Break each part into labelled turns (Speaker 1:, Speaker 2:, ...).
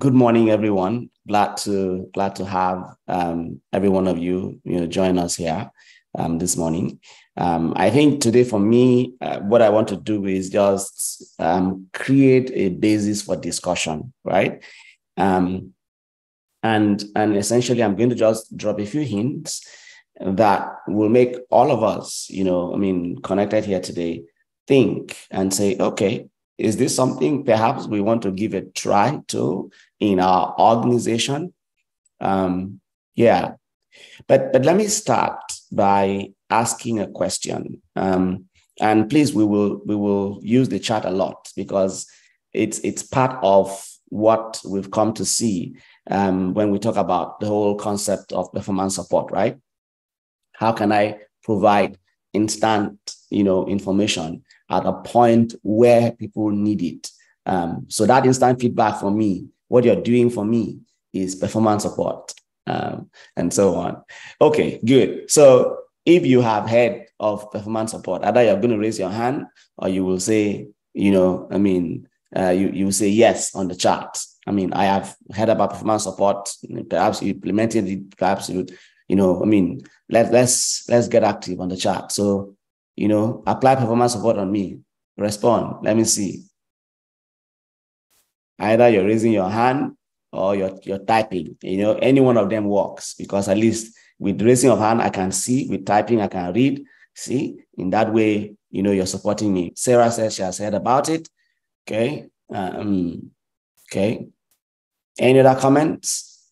Speaker 1: good morning, everyone. Glad to glad to have um, every one of you, you know, join us here um, this morning. Um, I think today for me, uh, what I want to do is just um, create a basis for discussion, right? Um, and and essentially, I'm going to just drop a few hints that will make all of us, you know, I mean, connected here today, think and say, okay, is this something perhaps we want to give a try to in our organization? Um, yeah, but but let me start by asking a question. Um, and please, we will we will use the chat a lot because it's it's part of what we've come to see um, when we talk about the whole concept of performance support, right? How can I provide instant, you know, information at a point where people need it? Um, so that instant feedback for me, what you're doing for me is performance support, um, and so on. Okay, good. So if you have heard of performance support, either you're going to raise your hand or you will say, you know, I mean, uh, you you say yes on the chart. I mean, I have heard about performance support. Perhaps you implemented it. Perhaps you you know, I mean, let, let's let's get active on the chat. So, you know, apply performance support on me. Respond. Let me see. Either you're raising your hand or you're you're typing. You know, any one of them works because at least with raising of hand, I can see. With typing, I can read. See, in that way, you know, you're supporting me. Sarah says she has heard about it. Okay. Um, okay. Any other comments?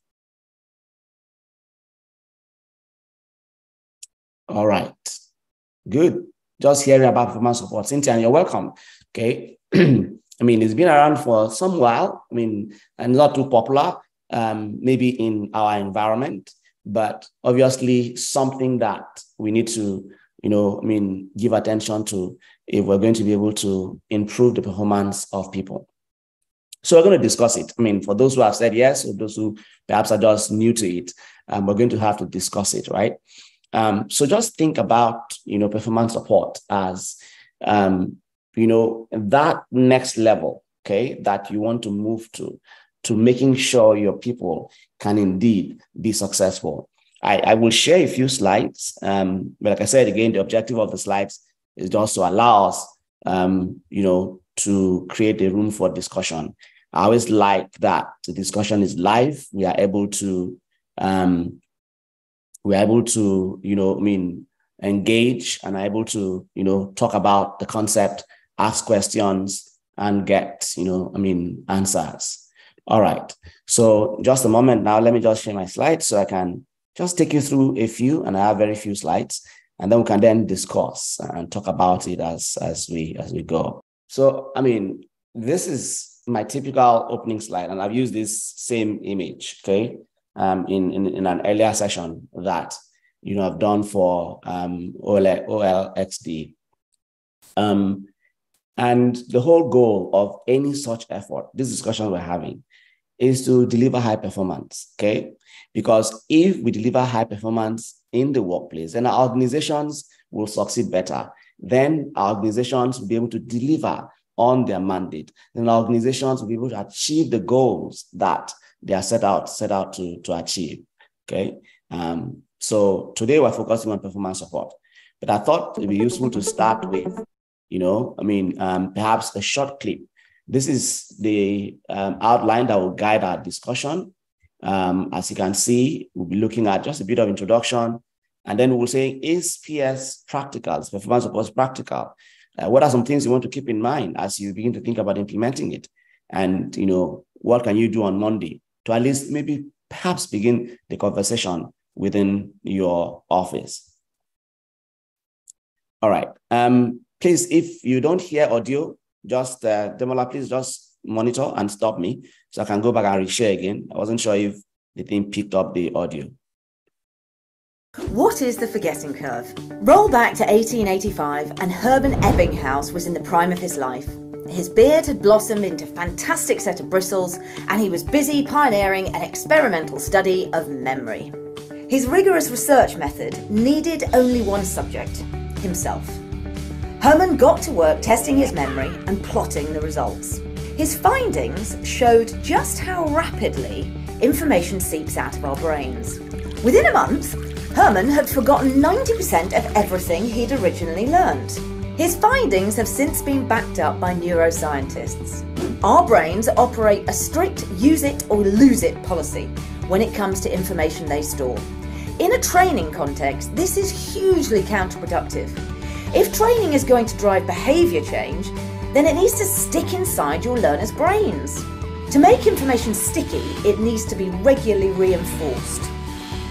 Speaker 1: All right. Good. Just hearing about performance support. Cynthia, you're welcome. Okay. I mean, it's been around for some while. I mean, and not too popular, um, maybe in our environment, but obviously something that we need to, you know, I mean, give attention to if we're going to be able to improve the performance of people. So we're going to discuss it. I mean, for those who have said yes, or those who perhaps are just new to it, um, we're going to have to discuss it, right? Um, so just think about, you know, performance support as, um, you know, that next level, okay, that you want to move to, to making sure your people can indeed be successful. I, I will share a few slides. Um, but like I said, again, the objective of the slides is just to allow us, um, you know, to create a room for discussion. I always like that the discussion is live. We are able to um, we're able to, you know, I mean, engage and able to, you know, talk about the concept, ask questions, and get, you know, I mean, answers. All right. So just a moment now, let me just share my slides so I can just take you through a few, and I have very few slides, and then we can then discuss and talk about it as as we as we go. So, I mean, this is my typical opening slide, and I've used this same image. Okay um, in, in, in an earlier session that you know I've done for um, OL, OLXD. Um, and the whole goal of any such effort, this discussion we're having, is to deliver high performance. Okay, because if we deliver high performance in the workplace, then our organizations will succeed better. Then our organizations will be able to deliver on their mandate. Then our organizations will be able to achieve the goals that they are set out set out to, to achieve. Okay. Um, so today we're focusing on performance support. But I thought it'd be useful to start with, you know, I mean, um, perhaps a short clip. This is the um, outline that will guide our discussion. Um, as you can see, we'll be looking at just a bit of introduction, and then we'll say, is PS practical? Is performance support practical? Uh, what are some things you want to keep in mind as you begin to think about implementing it? And, you know, what can you do on Monday to at least maybe perhaps begin the conversation within your office. All right. Um, please, if you don't hear audio, just uh, Demola, please just monitor and stop me so I can go back and reshare again. I wasn't sure if the thing picked up the audio.
Speaker 2: What is the forgetting curve? Roll back to 1885, and Hermann Ebbinghaus was in the prime of his life. His beard had blossomed into a fantastic set of bristles, and he was busy pioneering an experimental study of memory. His rigorous research method needed only one subject himself. Hermann got to work testing his memory and plotting the results. His findings showed just how rapidly information seeps out of our brains. Within a month, Herman had forgotten 90% of everything he'd originally learned. His findings have since been backed up by neuroscientists. Our brains operate a strict use it or lose it policy when it comes to information they store. In a training context, this is hugely counterproductive. If training is going to drive behaviour change, then it needs to stick inside your learner's brains. To make information sticky, it needs to be regularly reinforced.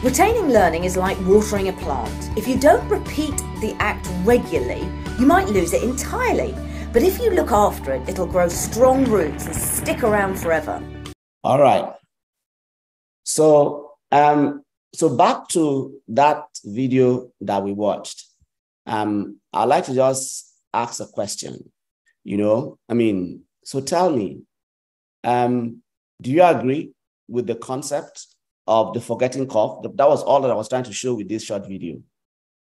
Speaker 2: Retaining learning is like watering a plant. If you don't repeat the act regularly, you might lose it entirely. But if you look after it, it'll grow strong roots and stick around forever.
Speaker 1: All right. So, um, so back to that video that we watched. Um, I'd like to just ask a question. You know, I mean, so tell me, um, do you agree with the concept of the forgetting curve? That was all that I was trying to show with this short video.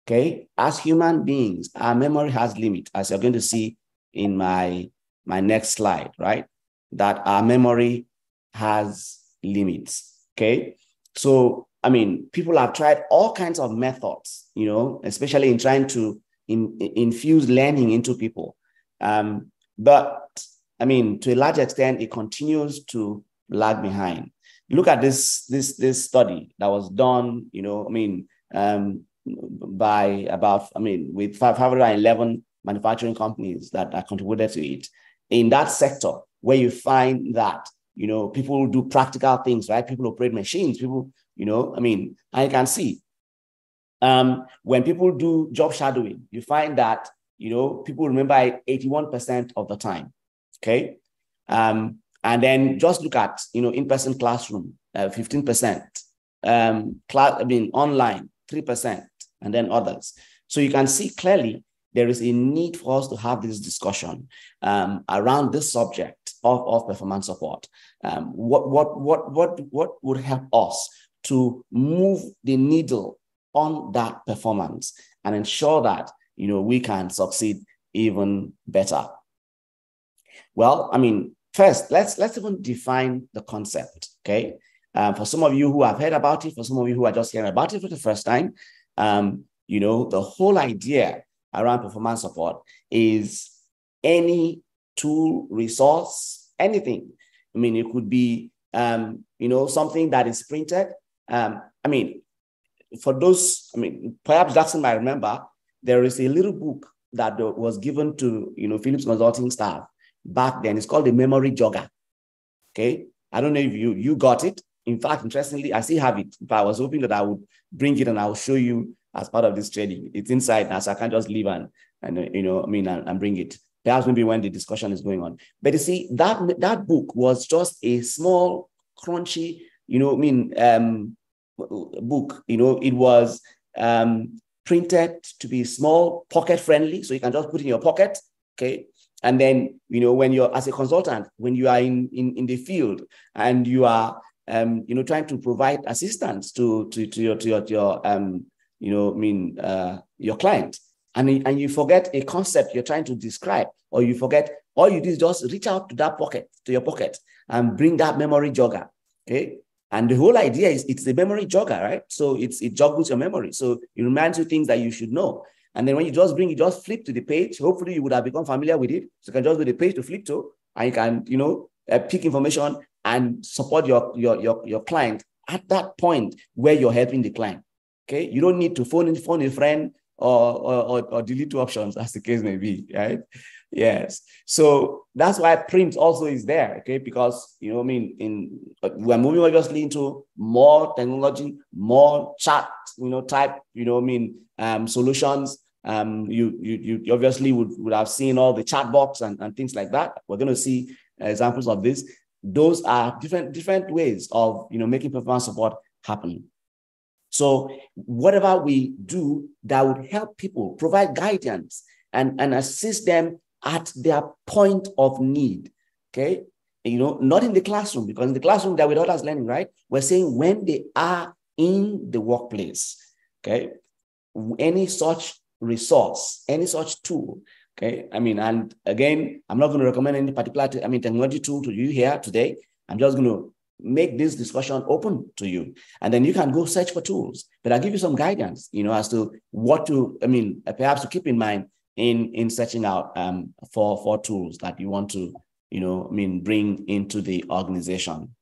Speaker 1: Okay, as human beings, our memory has limit, as you're going to see in my my next slide, right? That our memory has limits. Okay, so I mean, people have tried all kinds of methods, you know, especially in trying to in, infuse learning into people. Um, but I mean, to a large extent, it continues to lag behind. Look at this this this study that was done. You know, I mean, um, by about I mean, with 511 manufacturing companies that are contributed to it in that sector, where you find that you know people do practical things, right? People operate machines. People, you know, I mean, I can see um, when people do job shadowing, you find that you know people remember it 81% of the time. Okay. Um, and then just look at, you know, in-person classroom, uh, 15%, um, class, I mean, online, 3%, and then others. So you can see clearly there is a need for us to have this discussion um, around this subject of, of performance support. Um, what, what, what, what, what would help us to move the needle on that performance and ensure that, you know, we can succeed even better? Well, I mean, first, let's let's even define the concept. Okay. Um, for some of you who have heard about it, for some of you who are just hearing about it for the first time, um, you know, the whole idea around performance support is any tool, resource, anything. I mean, it could be, um, you know, something that is printed. Um, I mean, for those, I mean, perhaps that's Jackson might remember, there is a little book that was given to, you know, Phillips Consulting staff back then. It's called the memory jogger. Okay. I don't know if you you got it. In fact, interestingly, I still have it. But I was hoping that I would bring it and I'll show you as part of this training. It's inside now, so I can't just leave and, and you know, I mean, and, and bring it. Perhaps maybe when the discussion is going on. But you see, that that book was just a small, crunchy, you know, I mean, um, book. You know, it was um, printed to be small, pocket friendly, so you can just put in your pocket. Okay, and then, you know, when you're as a consultant, when you are in, in, in the field and you are, um, you know, trying to provide assistance to, to, to your, to your, to your um, you know, I mean, uh, your client, and, and you forget a concept you're trying to describe, or you forget, all you do is just reach out to that pocket, to your pocket, and bring that memory jogger. Okay. And the whole idea is it's the memory jogger, right? So it's it joggles your memory. So it reminds you things that you should know. And then when you just bring, you just flip to the page. Hopefully, you would have become familiar with it. So you can just do the page to flip to, and you can, you know, uh, pick information and support your, your, your, your client at that point where you're helping the client. Okay. You don't need to phone in, phone a friend or, or, or, delete two options, as the case may be, right? Yes. So that's why print also is there, okay? Because, you know, I mean, in we're moving obviously into more technology, more chat, you know, type, you know, I mean, um, solutions um, you, you, you obviously would, would have seen all the chat box and, and things like that. We're going to see examples of this. Those are different, different ways of you know, making performance support happen. So whatever we do that would help people, provide guidance and, and assist them at their point of need. Okay. You know, not in the classroom, because in the classroom they're with others learning, right? We're saying when they are in the workplace. Okay. Any such resource, any such tool Okay. I mean, and again, I'm not going to recommend any particular, I mean, technology tool to you here today. I'm just going to make this discussion open to you. And then you can go search for tools. But I'll give you some guidance, you know, as to what to, I mean, perhaps to keep in mind in, in searching out um, for, for tools that you want to, you know, I mean, bring into the organization.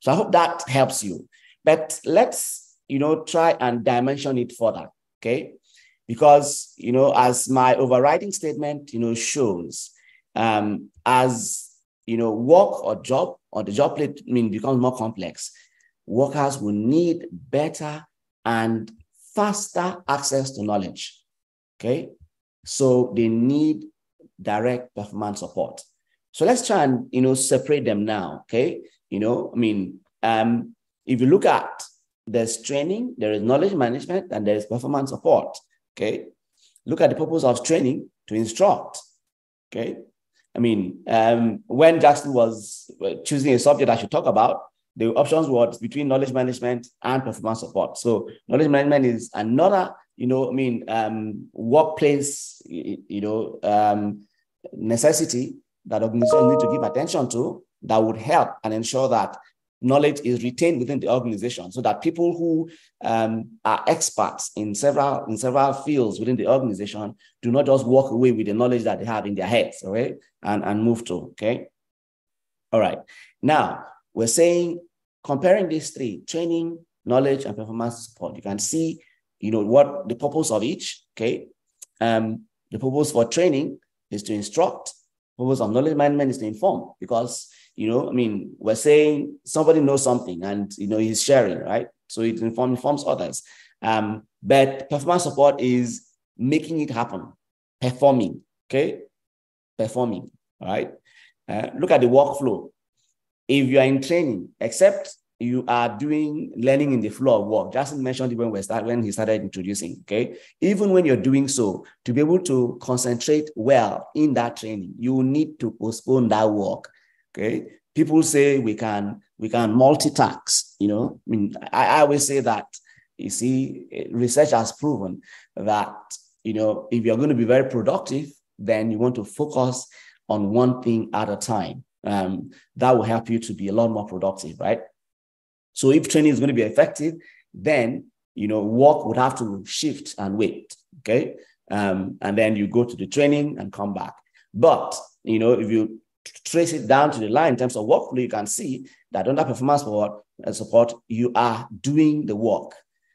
Speaker 1: So I hope that helps you. But let's, you know, try and dimension it further. Okay. Because, you know, as my overriding statement, you know, shows, um, as, you know, work or job or the job plate I mean, becomes more complex, workers will need better and faster access to knowledge. Okay. So they need direct performance support. So let's try and, you know, separate them now. Okay. You know, I mean, um, if you look at there's training, there is knowledge management, and there is performance support. Okay. Look at the purpose of training to instruct. Okay. I mean, um, when Jackson was choosing a subject I should talk about, the options were between knowledge management and performance support. So knowledge management is another, you know, I mean, um, workplace, you know, um, necessity that organizations need to give attention to that would help and ensure that knowledge is retained within the organization so that people who um, are experts in several in several fields within the organization do not just walk away with the knowledge that they have in their heads okay and, and move to okay? All right. Now we're saying comparing these three training knowledge and performance support you can see you know what the purpose of each okay? Um the purpose for training is to instruct. Purpose of knowledge management is to inform because you know, I mean, we're saying somebody knows something and, you know, he's sharing, right? So it inform, informs others. Um, but performance support is making it happen, performing, okay? Performing, all right? Uh, look at the workflow. If you are in training, except you are doing learning in the flow of work. Justin mentioned it when we start when he started introducing. Okay, even when you're doing so, to be able to concentrate well in that training, you need to postpone that work Okay. People say we can we can multitask. You know, I mean, I, I always say that. You see, research has proven that you know if you're going to be very productive, then you want to focus on one thing at a time. Um, that will help you to be a lot more productive, right? So if training is going to be effective, then you know work would have to shift and wait. Okay, um, and then you go to the training and come back. But you know if you trace it down to the line in terms of workflow, you can see that under performance support, uh, support, you are doing the work.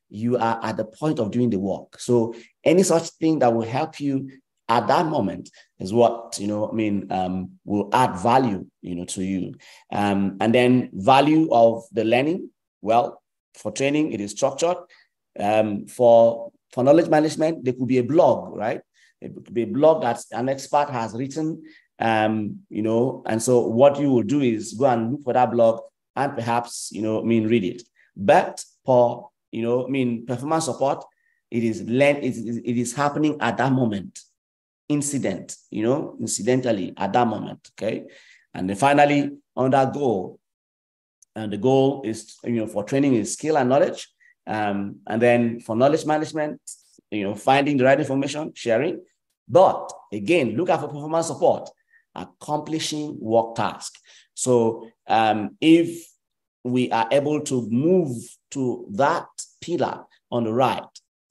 Speaker 1: You are at the point of doing the work. So any such thing that will help you at that moment is what you know. I mean, um, will add value, you know, to you. Um, and then value of the learning. Well, for training, it is structured. Um, for for knowledge management, there could be a blog, right? It could be a blog that an expert has written um, you know, and so what you will do is go and look for that blog and perhaps, you know, I mean, read it. But for, you know, I mean, performance support, it is learn, it is, it is happening at that moment, incident, you know, incidentally at that moment. Okay. And then finally, on that goal, and the goal is, you know, for training is skill and knowledge. Um, and then for knowledge management, you know, finding the right information, sharing. But again, look out for performance support accomplishing work task. So um, if we are able to move to that pillar on the right,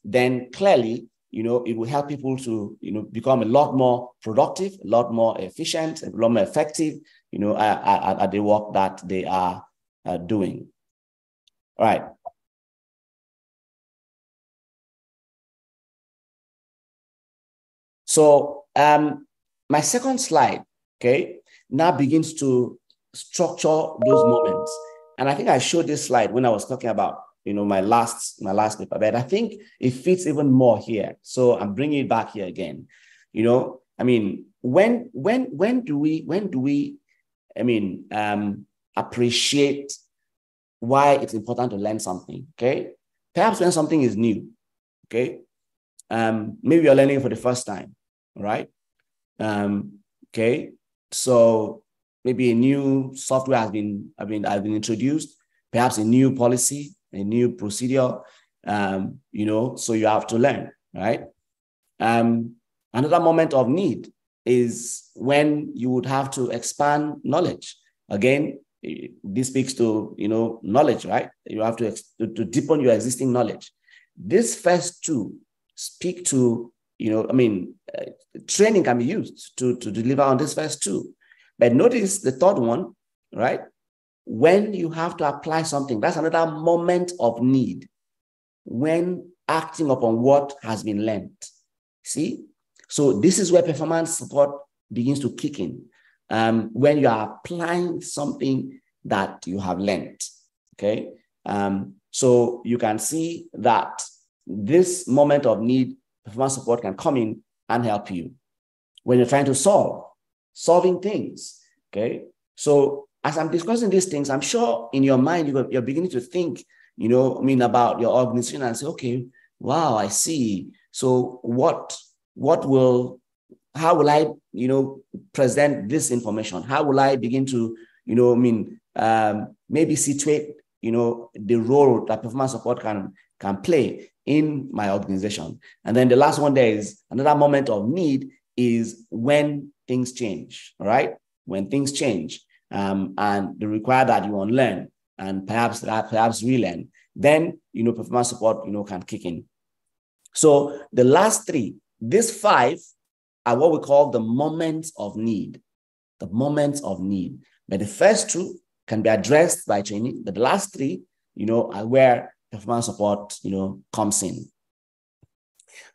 Speaker 1: then clearly, you know, it will help people to, you know, become a lot more productive, a lot more efficient, a lot more effective, you know, at, at, at the work that they are uh, doing. All right. So um, my second slide okay, now begins to structure those moments. And I think I showed this slide when I was talking about, you know, my last my last paper, but I think it fits even more here. So I'm bringing it back here again. You know, I mean, when when when do we when do we, I mean, um, appreciate why it's important to learn something? Okay, perhaps when something is new. Okay, um, maybe you're learning for the first time, right? Um, okay, so maybe a new software has been, I mean, has been introduced, perhaps a new policy, a new procedure, um, you know, so you have to learn, right? Um, Another moment of need is when you would have to expand knowledge. Again, this speaks to you know knowledge, right? You have to, to, to deepen your existing knowledge. This first two speak to you know, I mean, uh, training can be used to, to deliver on this first two. But notice the third one, right? When you have to apply something, that's another moment of need. When acting upon what has been learned. See? So this is where performance support begins to kick in. Um, when you are applying something that you have learned. Okay. Um, so you can see that this moment of need, performance support can come in and help you when you're trying to solve, solving things. Okay. So as I'm discussing these things, I'm sure in your mind, you're, you're beginning to think, you know, I mean, about your organization and say, okay, wow, I see. So what, what will, how will I, you know, present this information? How will I begin to, you know, I mean, um, maybe situate, you know, the role that performance support can, can play in my organization. And then the last one there is another moment of need is when things change, all right? When things change um, and they require that you unlearn and perhaps that perhaps relearn, then you know performance support you know can kick in. So the last three, these five are what we call the moments of need. The moments of need. But the first two can be addressed by training, but the last three, you know, are where performance support, you know, comes in.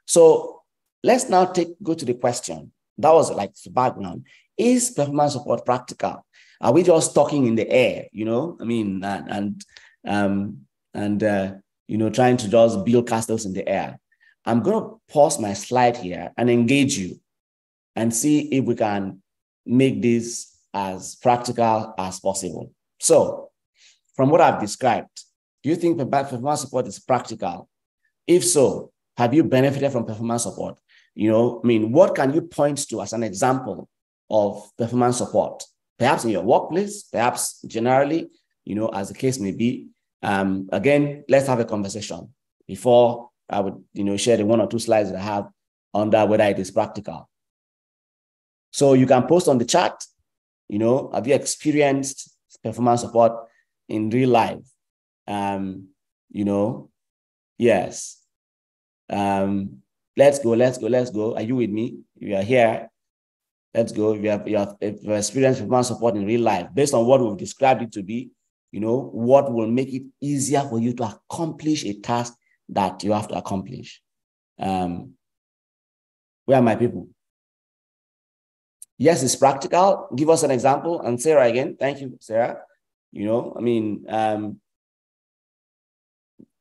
Speaker 1: So let's now take go to the question. That was like the background. Is performance support practical? Are we just talking in the air? You know, I mean, and and um, and uh, you know, trying to just build castles in the air. I'm going to pause my slide here and engage you and see if we can make this as practical as possible. So, from what I've described, do you think performance support is practical? If so, have you benefited from performance support? You know, I mean, what can you point to as an example of performance support? Perhaps in your workplace, perhaps generally, you know, as the case may be. Um, again, let's have a conversation before I would, you know, share the one or two slides that I have under whether it is practical. So you can post on the chat, you know, have you experienced performance support in real life? Um, you know, yes. Um, let's go, let's go, let's go. Are you with me? You are here, let's go. If you have, you have, if you have experienced performance support in real life, based on what we've described it to be, you know, what will make it easier for you to accomplish a task that you have to accomplish. Um, where are my people? Yes, it's practical. Give us an example. And Sarah again. Thank you, Sarah. You know, I mean, um,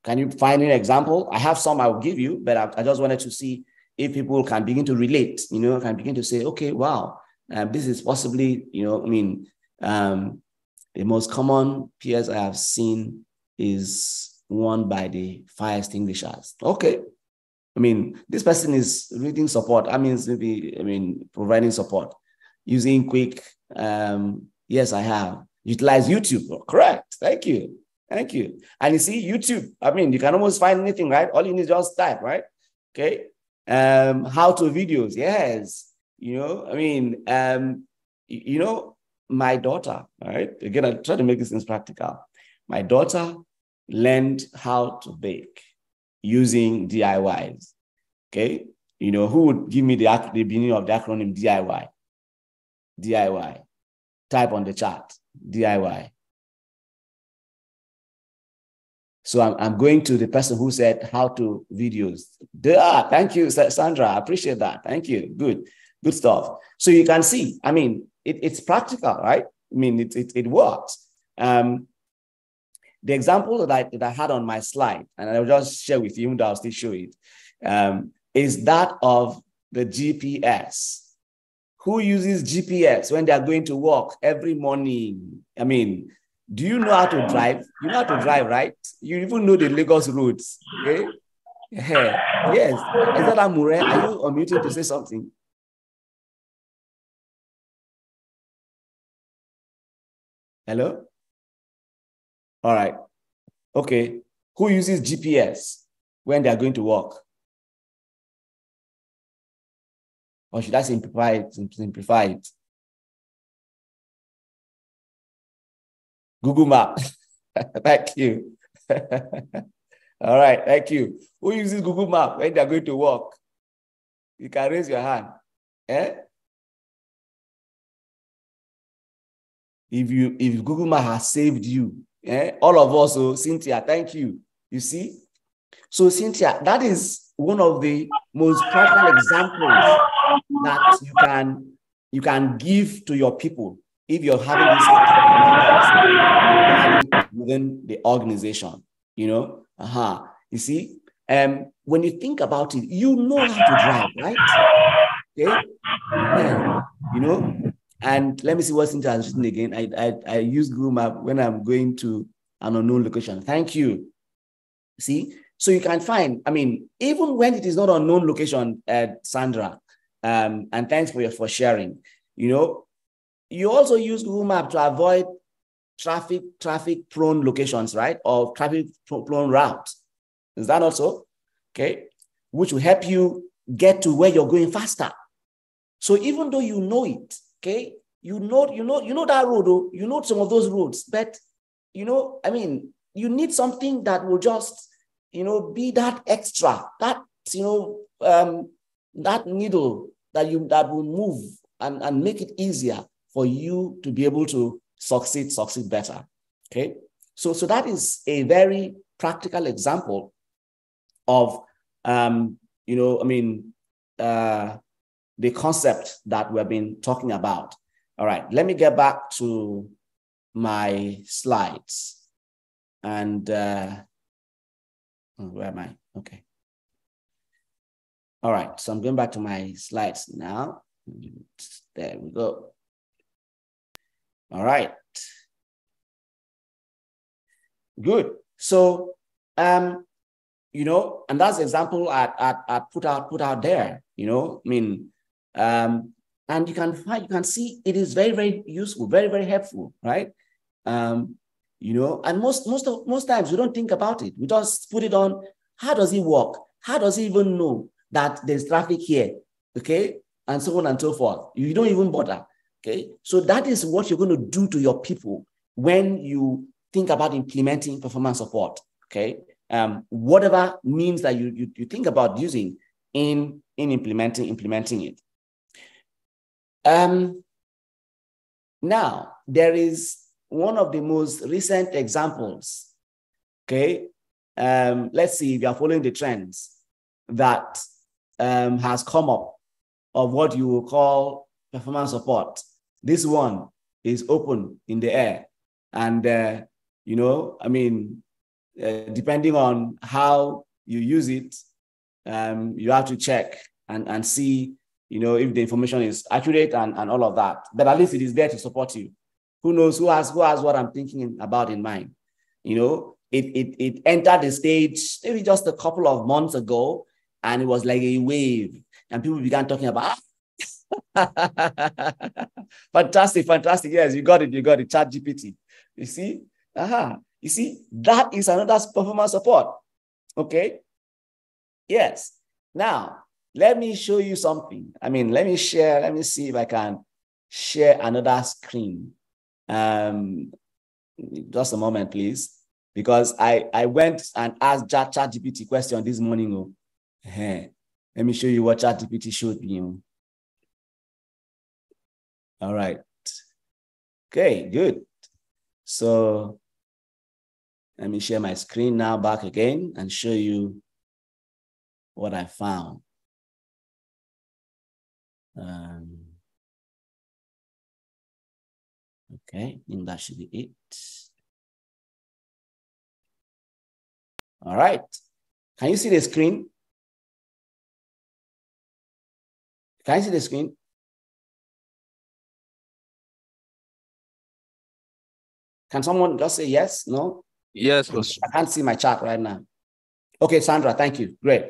Speaker 1: can you find an example? I have some I will give you, but I, I, just wanted to see if people can begin to relate, you know, can begin to say, okay, wow, um, this is possibly, you know, I mean, um, the most common PS I have seen is one by the fire extinguishers. Okay. I mean, this person is reading support. I mean, maybe, I mean, providing support using quick. Um, yes, I have. Utilize YouTube. Correct. Thank you. Thank you. And you see, YouTube, I mean, you can almost find anything, right? All you need is just type, right? Okay. Um, how to videos. Yes. You know, I mean, um, you know, my daughter, right? Again, I try to make these things practical. My daughter learned how to bake using DIYs. Okay. You know, who would give me the, the beginning of the acronym DIY? DIY. Type on the chat, DIY. So I'm, I'm going to the person who said how to videos. Ah, thank you, Sandra. I appreciate that. Thank you. Good, good stuff. So you can see, I mean, it, it's practical, right? I mean, it, it, it works. Um, the example that I, that I had on my slide, and I'll just share with you, though I'll still show it, um, is that of the GPS. Who uses GPS when they are going to work every morning? I mean, do you know how to drive? You know how to drive, right? You even know the Lagos roads. Okay. Yeah. Yes. Is that Amure? Are you unmuted to say something? Hello? All right. Okay. Who uses GPS when they are going to work? Or should I simplify it? Simplify it. Google Map. thank you. All right, thank you. Who uses Google Map when they're going to work? You can raise your hand. Eh? If you if Google Map has saved you, eh? all of us, so Cynthia, thank you. You see? So, Cynthia, that is one of the most practical examples that you can you can give to your people if you're having this within the organization. You know, uh-huh. You see, um, when you think about it, you know how to drive, right? Okay, yeah. you know. And let me see what's in interesting again. I, I I use Google Map when I'm going to an unknown location. Thank you. See, so you can find, I mean, even when it is not unknown location, uh, Sandra, um, and thanks for your, for sharing, you know, you also use Google Map to avoid traffic, traffic prone locations, right? Or traffic prone routes. Is that also? Okay. Which will help you get to where you're going faster. So even though you know it, okay, you know, you know, you know that road, oh, you know some of those roads, but you know, I mean, you need something that will just you know, be that extra, that, you know, um, that needle that you that will move and, and make it easier for you to be able to succeed, succeed better. Okay. So, so that is a very practical example of um, you know, I mean, uh, the concept that we've been talking about. All right, let me get back to my slides. And uh, Oh, where am I? Okay. All right, so I'm going back to my slides now. There we go. All right. Good. So, um, you know, and that's example I, I, I put out put out there. You know, I mean, um, and you can find you can see it is very very useful, very very helpful, right? Um, you know and most most of most times we don't think about it we just put it on how does it work how does he even know that there's traffic here okay and so on and so forth. You don't even bother okay? So that is what you're going to do to your people when you think about implementing performance support okay? Um, whatever means that you, you, you think about using in in implementing implementing it. Um now there is one of the most recent examples, okay, um, let's see if you are following the trends that um, has come up of what you will call performance support. This one is open in the air. And, uh, you know, I mean, uh, depending on how you use it, um, you have to check and, and see, you know, if the information is accurate and, and all of that. But at least it is there to support you. Who knows who has who has what I'm thinking about in mind? You know, it it it entered the stage maybe just a couple of months ago, and it was like a wave, and people began talking about. fantastic, fantastic. Yes, you got it. You got it. Chat GPT. You see? Aha. You see, that is another performance support. Okay. Yes. Now, let me show you something. I mean, let me share. Let me see if I can share another screen. Um, just a moment, please, because I, I went and asked Chat GPT question this morning. Hey, let me show you what Chat GPT showed me. All right. Okay, good. So let me share my screen now back again and show you what I found. Um, Okay, I think that should be it. All right. Can you see the screen? Can you see the screen? Can someone just say yes? No?
Speaker 3: Yes.
Speaker 1: I can't see my chat right now. Okay, Sandra, thank you. Great.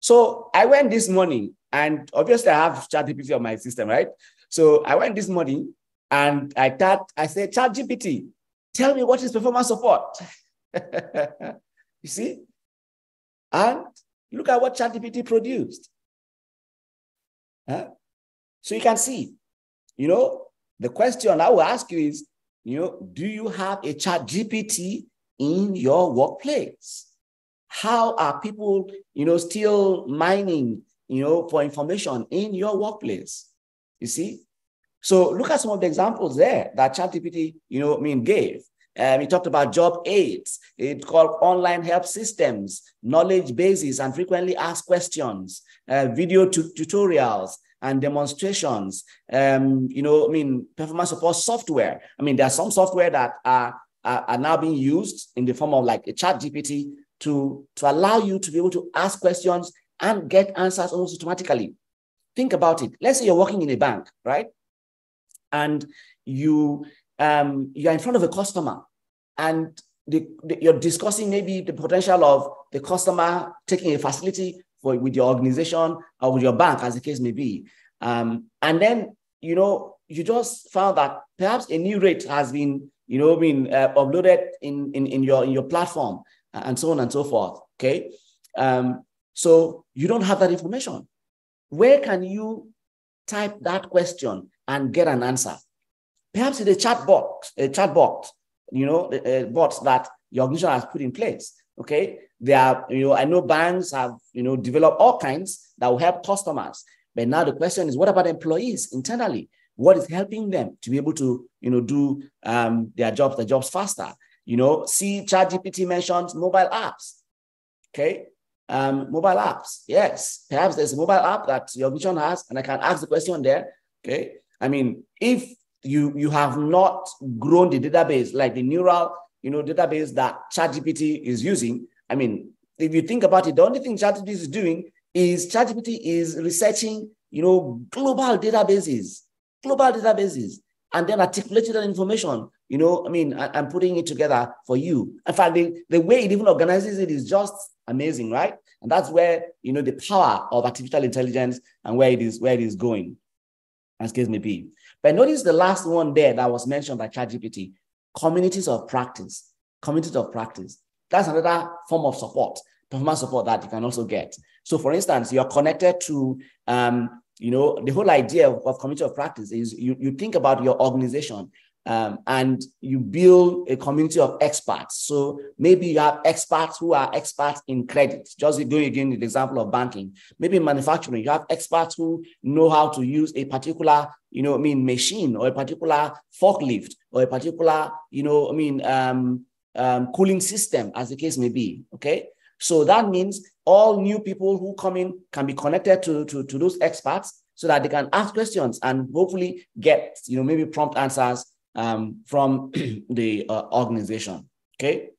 Speaker 1: So I went this morning, and obviously I have ChatGPT on my system, right? So I went this morning and I thought, I said, Chat GPT, tell me what is performance support. you see? And look at what ChatGPT produced. Huh? So you can see, you know, the question I will ask you is, you know, do you have a chat GPT in your workplace? How are people, you know, still mining, you know, for information in your workplace? You see? So look at some of the examples there that ChatGPT, you know, mean, gave. Um, he talked about job aids. It called online help systems, knowledge bases, and frequently asked questions, uh, video tutorials, and demonstrations. Um, you know, I mean, performance support software. I mean, there are some software that are, are, are now being used in the form of like a chat GPT to, to allow you to be able to ask questions and get answers almost automatically. Think about it. Let's say you're working in a bank, right? And you um, you're in front of a customer and the, the, you're discussing maybe the potential of the customer taking a facility for with your organization or with your bank, as the case may be. Um, and then, you know, you just found that perhaps a new rate has been, you know, been uh, uploaded in, in, in, your, in your platform and so on and so forth. Okay. Um, so you don't have that information. Where can you type that question and get an answer? Perhaps in a chat box, a chat box, you know, uh, bots that your organization has put in place. Okay. They are, you know, I know banks have, you know, developed all kinds that will help customers. But now the question is, what about employees internally? What is helping them to be able to, you know, do um, their jobs, their jobs faster? You know, see ChatGPT mentions mobile apps. Okay. Um, mobile apps. Yes. Perhaps there's a mobile app that your organization has, and I can ask the question there. Okay. I mean, if you you have not grown the database like the neural you know database that ChatGPT is using, I mean, if you think about it, the only thing ChatGPT is doing is ChatGPT is researching, you know, global databases, global databases, and then articulating that information, you know, I mean, and putting it together for you. In fact, the, the way it even organizes it is just amazing, right? And that's where, you know, the power of artificial intelligence and where it is, where it is going, as case may be. But notice the last one there that was mentioned by ChatGPT, communities of practice, communities of practice. That's another form of support, performance support that you can also get. So, for instance, you're connected to, um, you know, the whole idea of, community of practice is you, you think about your organization um, and you build a community of experts. So maybe you have experts who are experts in credit. Just going again the example of banking. Maybe in manufacturing, you have experts who know how to use a particular, you know, I mean, machine or a particular forklift or a particular, you know, I mean, um, um, cooling system, as the case may be. Okay. So that means all new people who come in can be connected to, to, to those experts so that they can ask questions and hopefully get, you know, maybe prompt answers um, from the uh, organization. Okay.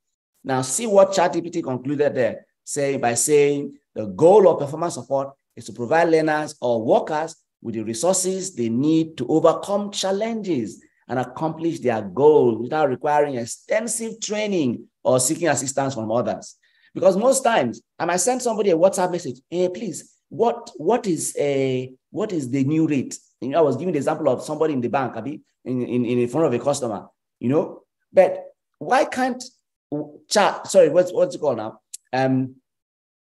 Speaker 1: Now see what ChatGPT concluded there, say by saying the goal of performance support is to provide learners or workers with the resources they need to overcome challenges and accomplish their goal without requiring extensive training or seeking assistance from others. Because most times I might send somebody a WhatsApp message, hey, please, what, what is a what is the new rate? You know, I was giving the example of somebody in the bank, Abi, in, in, in front of a customer, you know. But why can't chat? Sorry, what's what's it called now? Um,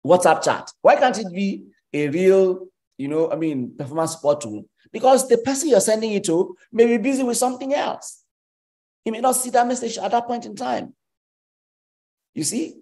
Speaker 1: WhatsApp chat. Why can't it be a real, you know, I mean, performance support tool because the person you're sending it to may be busy with something else. He may not see that message at that point in time. You see?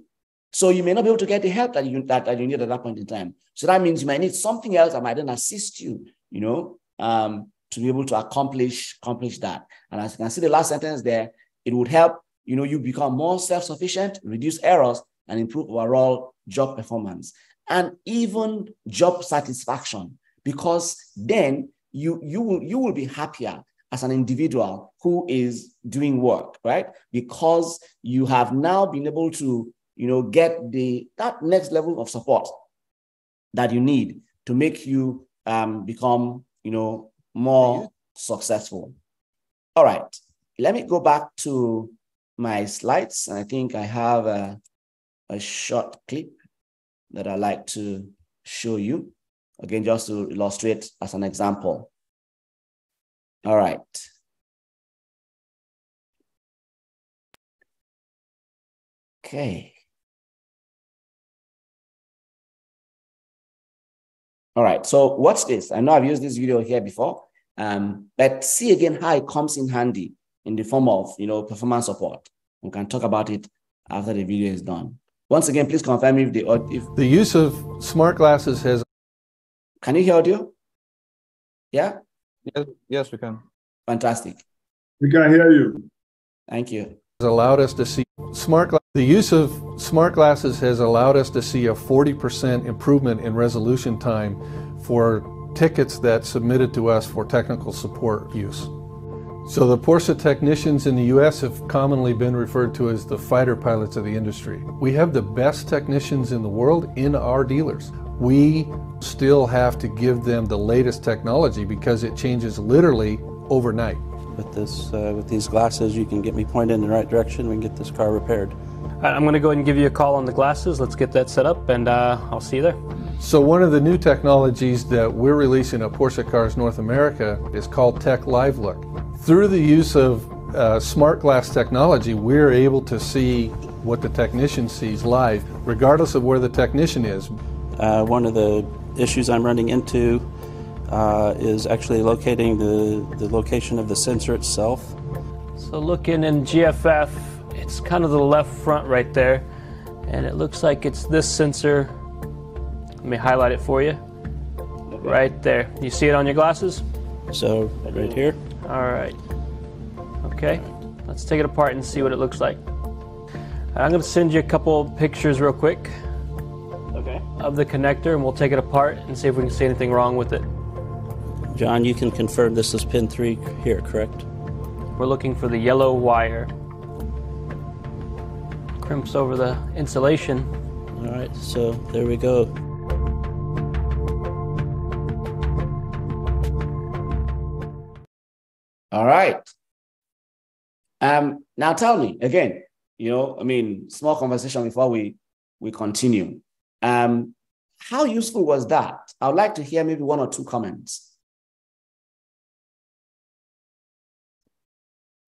Speaker 1: So you may not be able to get the help that you that, that you need at that point in time. So that means you might need something else that might then assist you, you know, um, to be able to accomplish accomplish that. And as you can see the last sentence there, it would help, you know, you become more self-sufficient, reduce errors, and improve overall job performance and even job satisfaction because then you you will you will be happier as an individual who is doing work right? Because you have now been able to you know get the that next level of support that you need to make you um, become you know more successful. All right let me go back to my slides. And i think i have a, a short clip that i like to show you Again, just to illustrate as an example. All right. Okay. All right, so watch this. I know I've used this video here before, um, but see again how it comes in handy in the form of, you know, performance support. We can talk about it after the video is done. Once again, please confirm if the if
Speaker 3: the use of smart glasses has.
Speaker 1: Can you hear audio? Yeah.
Speaker 3: Yes, yes, we can.
Speaker 1: Fantastic.
Speaker 4: We can hear you.
Speaker 1: Thank you.
Speaker 3: Has allowed us to see smart. The use of smart glasses has allowed us to see a 40% improvement in resolution time for tickets that submitted to us for technical support use. So the Porsche technicians in the US have commonly been referred to as the fighter pilots of the industry. We have the best technicians in the world in our dealers. We still have to give them the latest technology because it changes literally overnight.
Speaker 5: With this, uh, with these glasses, you can get me pointed in the right direction. We can get this car repaired.
Speaker 6: I'm going to go ahead and give you a call on the glasses. Let's get that set up, and uh, I'll see you there.
Speaker 3: So one of the new technologies that we're releasing at Porsche Cars North America is called Tech Live Look. Through the use of uh, smart glass technology, we're able to see what the technician sees live, regardless of where the technician is.
Speaker 5: Uh, one of the issues I'm running into uh, is actually locating the, the location of the sensor itself.
Speaker 6: So looking in GFF, it's kind of the left front right there, and it looks like it's this sensor. Let me highlight it for you. Right there. You see it on your glasses?
Speaker 5: So right here.
Speaker 6: All right. Okay. Let's take it apart and see what it looks like. I'm going to send you a couple pictures real quick.
Speaker 1: Okay.
Speaker 6: Of the connector, and we'll take it apart and see if we can see anything wrong with it.
Speaker 5: John, you can confirm this is pin three here, correct?
Speaker 6: We're looking for the yellow wire. Crimps over the insulation.
Speaker 5: All right, so there we go.
Speaker 1: All right. Um, now tell me again, you know, I mean, small conversation before we we continue. Um, how useful was that? I would like to hear maybe one or two comments.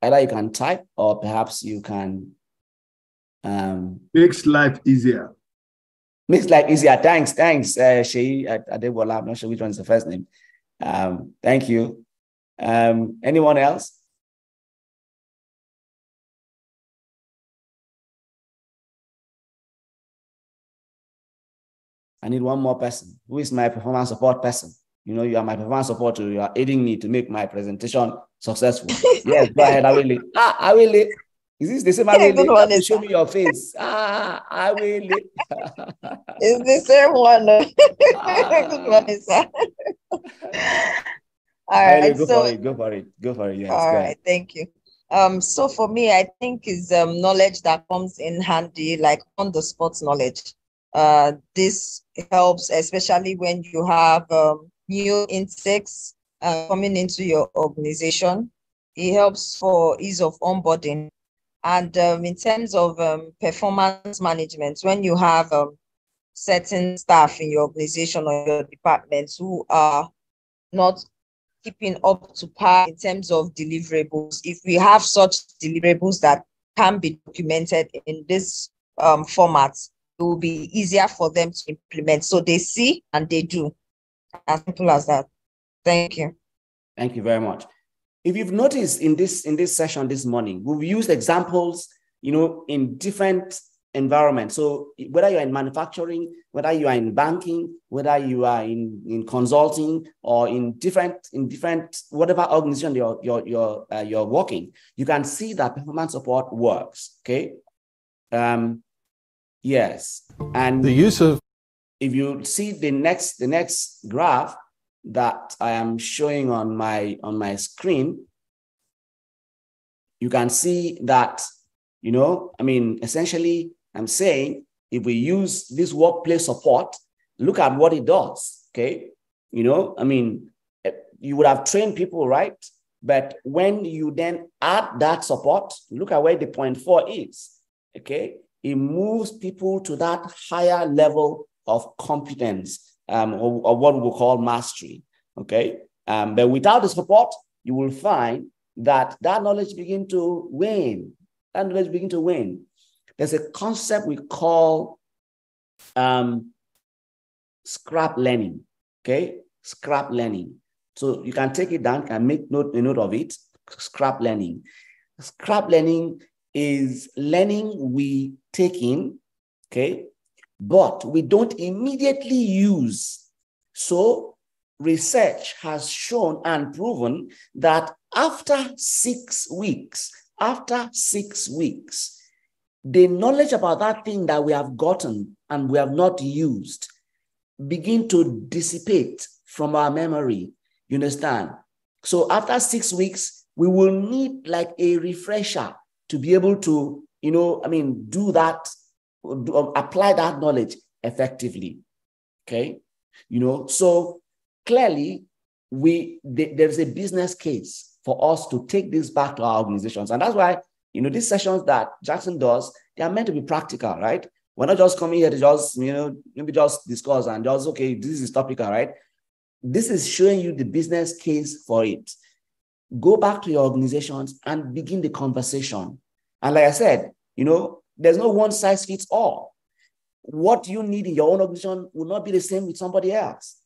Speaker 1: Either you can type or perhaps you can um,
Speaker 4: makes life easier.
Speaker 1: Makes life easier. Thanks, thanks, uh, Shei Adebola. I'm not sure which one is the first name. Um, thank you. Um, anyone else? I need one more person. Who is my performance support person? You know, you are my performance support. You are aiding me to make my presentation successful. yes, go ahead, I will. Ah, I will. Is this the same I will? Yeah, show me your face. Ah, I will.
Speaker 7: Is the same one? ah. good one, sir.
Speaker 1: All right, go so, for it. Go for it. Go for it. Yes,
Speaker 7: all right, thank you. Um, so for me, I think is um, knowledge that comes in handy, like on the spot knowledge. Uh, this helps, especially when you have um, new insects uh, coming into your organization. It helps for ease of onboarding. And um, in terms of um, performance management, when you have um, certain staff in your organization or your departments who are not keeping up to par in terms of deliverables, if we have such deliverables that can be documented in this um, format, it will be easier for them to implement. So they see and they do. As simple as that. Thank you.
Speaker 1: Thank you very much. If you've noticed in this in this session this morning, we've used examples, you know, in different environments. So whether you're in manufacturing, whether you are in banking, whether you are in, in consulting or in different in different whatever organization you're you're you're, uh, you're working, you can see that performance support works. Okay. Um, yes, and
Speaker 3: the use of
Speaker 1: if you see the next the next graph that I am showing on my on my screen, you can see that, you know, I mean, essentially, I'm saying if we use this workplace support, look at what it does. Okay. You know, I mean, eh, you would have trained people, right? But when you then add that support, look at where the point four is. Okay. It moves people to that higher level of competence um, or, or, what we call mastery. Okay, um, but without the support, you will find that that knowledge begin to wane. That knowledge begin to wane. There's a concept we call um, scrap learning. Okay, scrap learning. So you can take it down, can make note, a note of it. Scrap learning. Scrap learning is learning we take in, okay, but we don't immediately use. So research has shown and proven that after six weeks, after six weeks, the knowledge about that thing that we have gotten and we have not used begin to dissipate from our memory. You understand? So after six weeks, we will need like a refresher to be able to, you know, I mean, do that, apply that knowledge effectively. Okay. You know, so clearly we there's a business case for us to take this back to our organizations. And that's why, you know, these sessions that Jackson does, they are meant to be practical, right? We're not just coming here to just, you know, maybe just discuss and just, okay, this is topical, right? This is showing you the business case for it. Go back to your organizations and begin the conversation. And like I said, you know, there's no one size fits all. What you need in your own organization will not be the same with somebody else.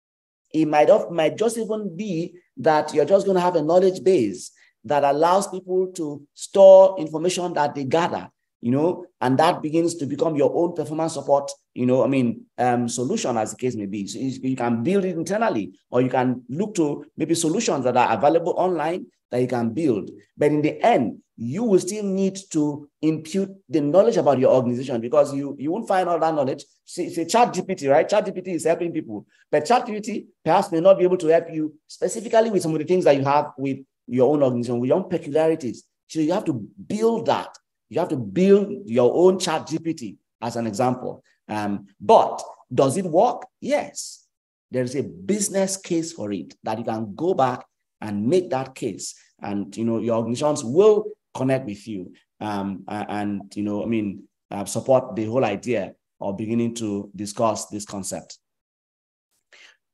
Speaker 1: It might, have, might just even be that you're just going to have a knowledge base that allows people to store information that they gather, you know, and that begins to become your own performance support, you know, I mean, um, solution as the case may be. So you, you can build it internally, or you can look to maybe solutions that are available online that you can build. But in the end, you will still need to impute the knowledge about your organization because you, you won't find all that knowledge. See, it's ChatGPT, right? ChatGPT is helping people, but ChatGPT perhaps may not be able to help you specifically with some of the things that you have with your own organization, with your own peculiarities. So you have to build that. You have to build your own ChatGPT as an example. Um, but does it work? Yes. There is a business case for it that you can go back and make that case. And you know, your organizations will connect with you um, and, you know, I mean, uh, support the whole idea of beginning to discuss this concept.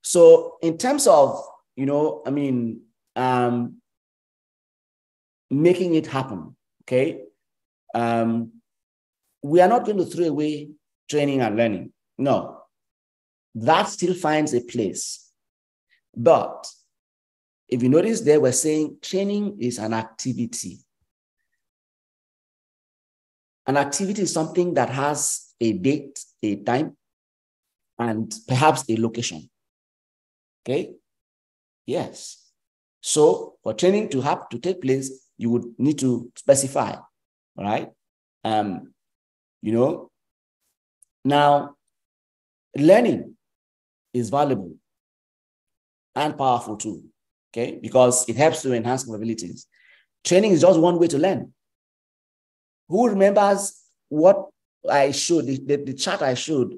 Speaker 1: So in terms of, you know, I mean, um, making it happen, okay? Um, we are not going to throw away training and learning. No, that still finds a place. But if you notice there, we're saying training is an activity. An activity is something that has a date, a time, and perhaps a location. Okay? Yes. So for training to have to take place, you would need to specify, all right? Um, you know, now learning is valuable and powerful too, okay? Because it helps to enhance capabilities. Training is just one way to learn. Who remembers what I showed, the, the, the chart I showed,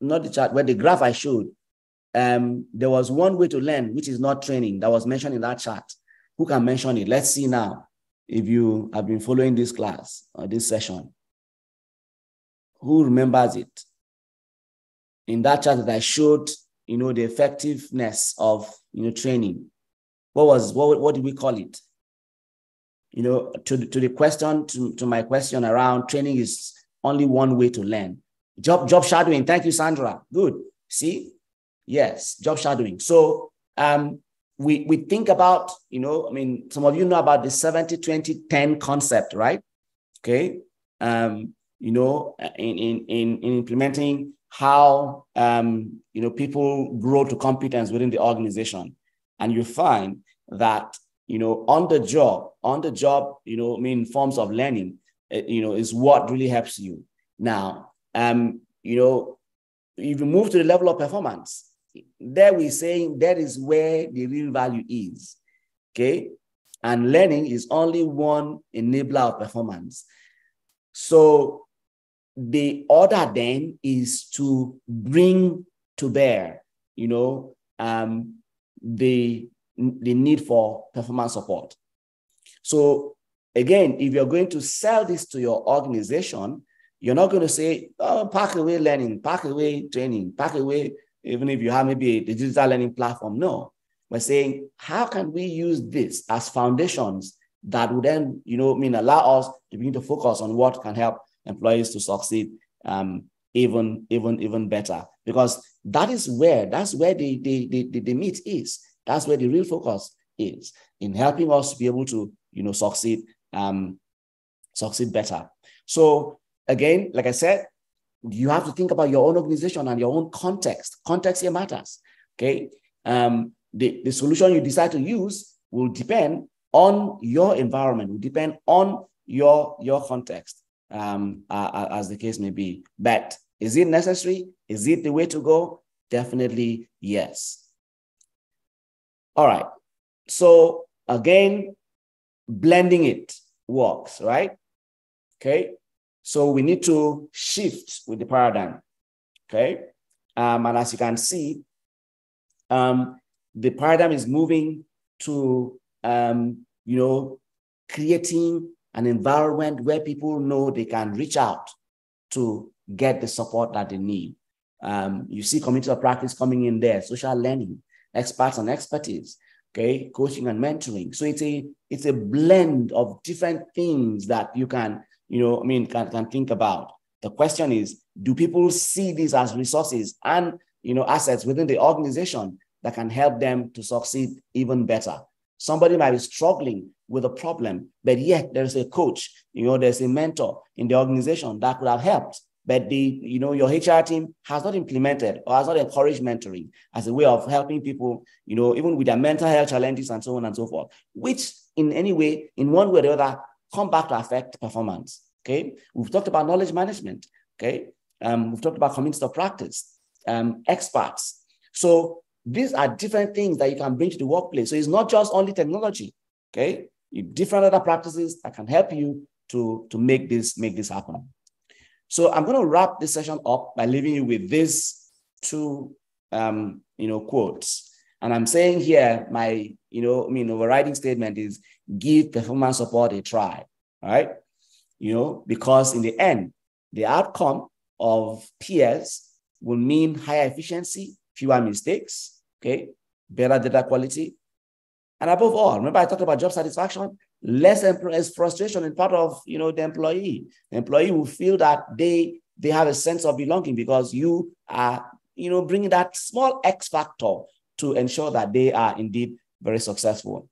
Speaker 1: not the chart, but the graph I showed? Um, there was one way to learn, which is not training, that was mentioned in that chart. Who can mention it? Let's see now if you have been following this class or this session. Who remembers it? In that chart that I showed, you know, the effectiveness of, you know, training. What was, what, what did we call it? You know, to, to the question, to, to my question around training is only one way to learn. Job, job shadowing. Thank you, Sandra. Good. See? Yes, job shadowing. So um, we, we think about, you know, I mean, some of you know about the 70, 20, 10 concept, right? Okay. Um, you know, in, in, in, in implementing how, um, you know, people grow to competence within the organization. And you find that you know, on the job, on the job, you know, I mean, forms of learning, eh, you know, is what really helps you. Now, um, you know, if you move to the level of performance, there we're saying that is where the real value is. Okay. And learning is only one enabler of performance. So the order then is to bring to bear, you know, um, the the need for performance support. So again, if you're going to sell this to your organization, you're not going to say, oh, pack away learning, pack away training, pack away, even if you have maybe a digital learning platform. No, we're saying, how can we use this as foundations that would then, you know, mean allow us to begin to focus on what can help employees to succeed um, even, even, even better. Because that is where, that's where the, the, the, the meat is. That's where the real focus is in helping us to be able to, you know, succeed, um, succeed better. So again, like I said, you have to think about your own organization and your own context. Context here matters. Okay. Um, the, the solution you decide to use will depend on your environment, will depend on your, your context, um, uh, as the case may be. But is it necessary? Is it the way to go? Definitely yes. All right. So again, blending it works, right? Okay. So we need to shift with the paradigm. Okay. Um, and as you can see, um, the paradigm is moving to, um, you know, creating an environment where people know they can reach out to get the support that they need. Um, you see community of practice coming in there, social learning, experts and expertise, okay, coaching and mentoring. So it's a it's a blend of different things that you can, you know, I mean, can, can think about. The question is, do people see these as resources and you know assets within the organization that can help them to succeed even better? Somebody might be struggling with a problem, but yet there's a coach, you know, there's a mentor in the organization that could have helped but the you know your HR team has not implemented or has not encouraged mentoring as a way of helping people, you know, even with their mental health challenges and so on and so forth, which in any way, in one way or the other, come back to affect performance. Okay, we've talked about knowledge management. Okay, um, we've talked about community of practice, um, experts. So these are different things that you can bring to the workplace. So it's not just only technology. Okay, different other practices that can help you to to make this make this happen. So I'm going to wrap this session up by leaving you with these two, um, you know, quotes. And I'm saying here, my, you know, I mean, overriding statement is give performance support a try, right? You know, because in the end, the outcome of PS will mean higher efficiency, fewer mistakes, okay, better data quality, and above all, remember I talked about job satisfaction less less frustration in part of you know the employee. The employee will feel that they they have a sense of belonging because you are you know bringing that small X factor to ensure that they are indeed very successful.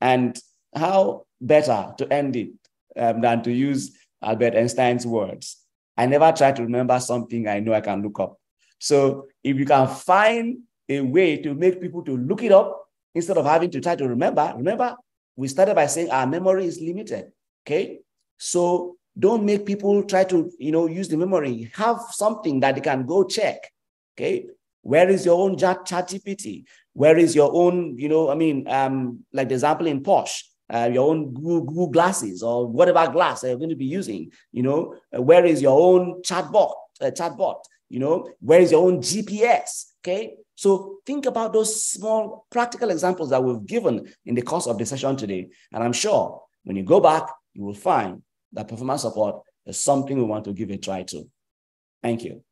Speaker 1: And how better to end it um, than to use Albert Einstein's words? I never try to remember something I know I can look up. So if you can find a way to make people to look it up instead of having to try to remember, remember we started by saying our memory is limited. Okay. So don't make people try to, you know, use the memory. Have something that they can go check. Okay. Where is your own ChatGPT? Where is your own, you know, I mean, um, like the example in Porsche, uh, your own Google, glasses or whatever glass you're going to be using, you know, uh, where is your own chatbot, uh, chatbot, you know, where is your own GPS? Okay. So think about those small practical examples that we've given in the course of the session today. And I'm sure when you go back, you will find that performance support is something we want to give a try to. Thank you.